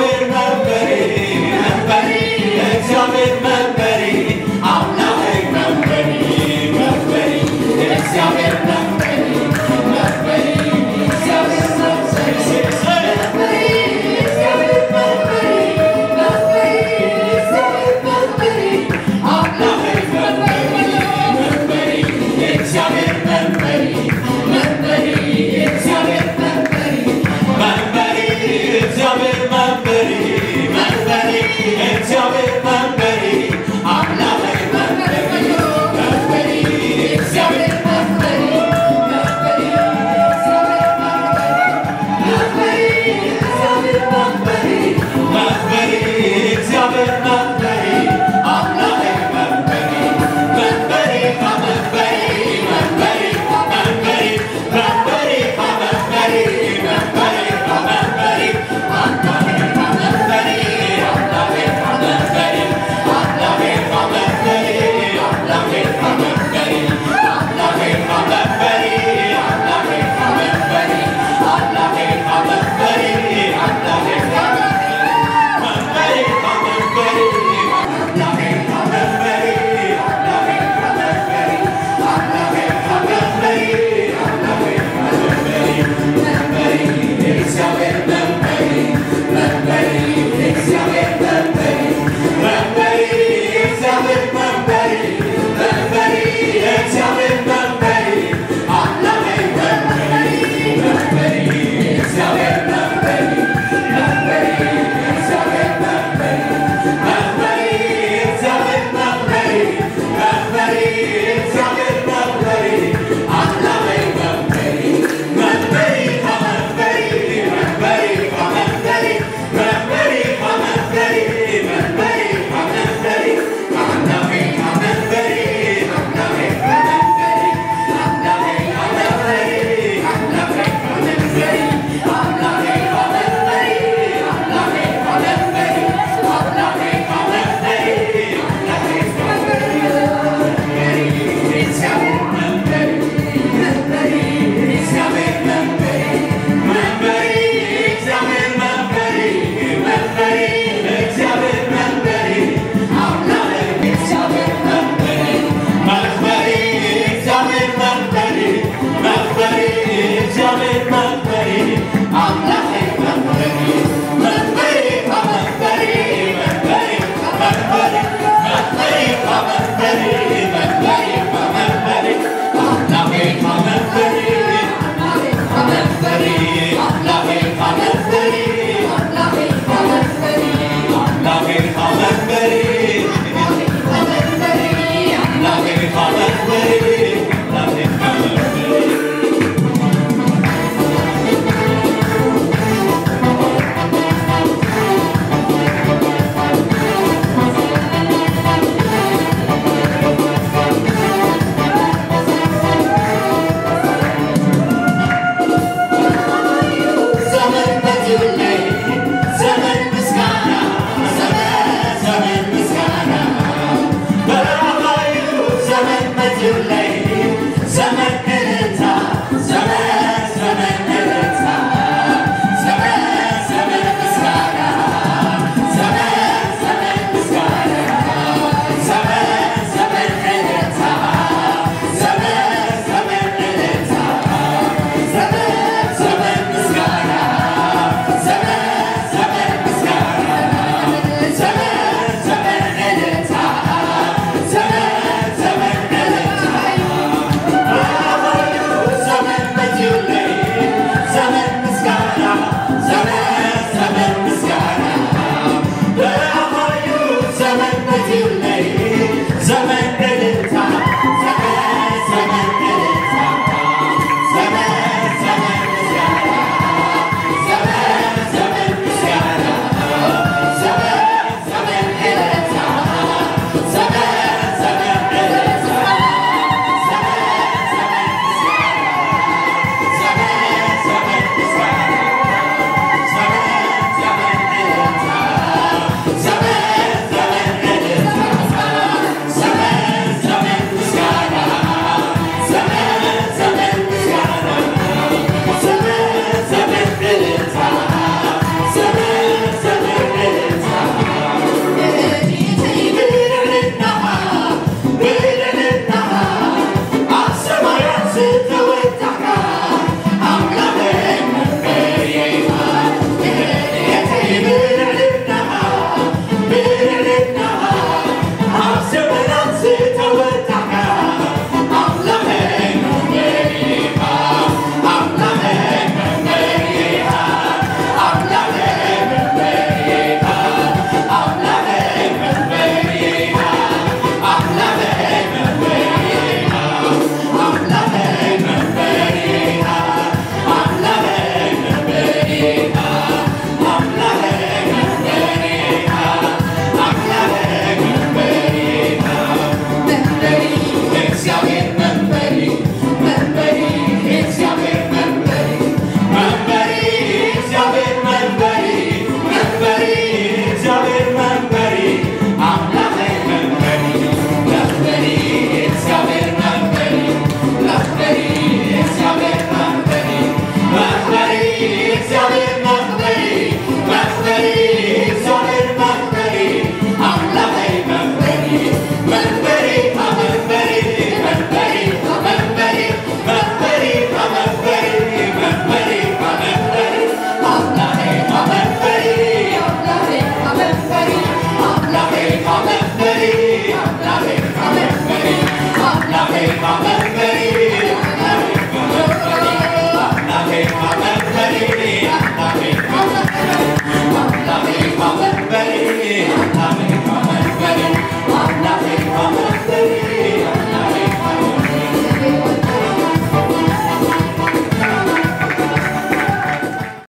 gobernar